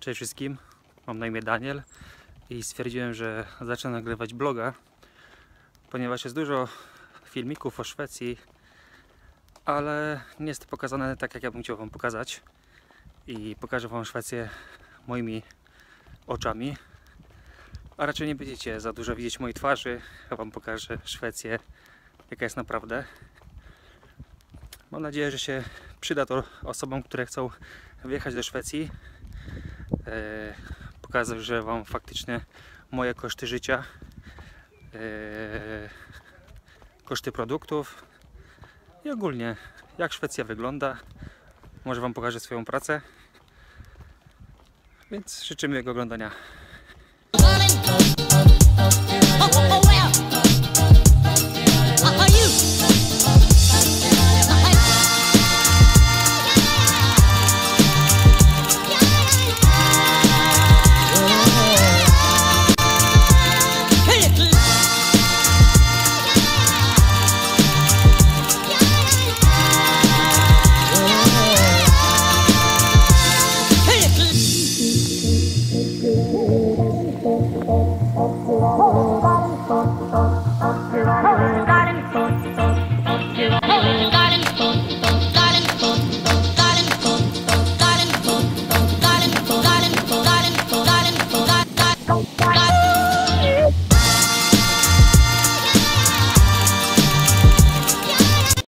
Cześć wszystkim, mam na imię Daniel i stwierdziłem, że zacznę nagrywać bloga, ponieważ jest dużo filmików o Szwecji, ale nie jest to pokazane tak, jak ja bym chciał Wam pokazać. I pokażę Wam Szwecję moimi oczami. A raczej nie będziecie za dużo widzieć mojej twarzy, ja Wam pokażę Szwecję, jaka jest naprawdę. Mam nadzieję, że się przyda to osobom, które chcą wjechać do Szwecji e, pokazać, że Wam faktycznie moje koszty życia, e, koszty produktów i ogólnie jak Szwecja wygląda. Może Wam pokażę swoją pracę. Więc życzymy jego oglądania. Oh, oh, oh,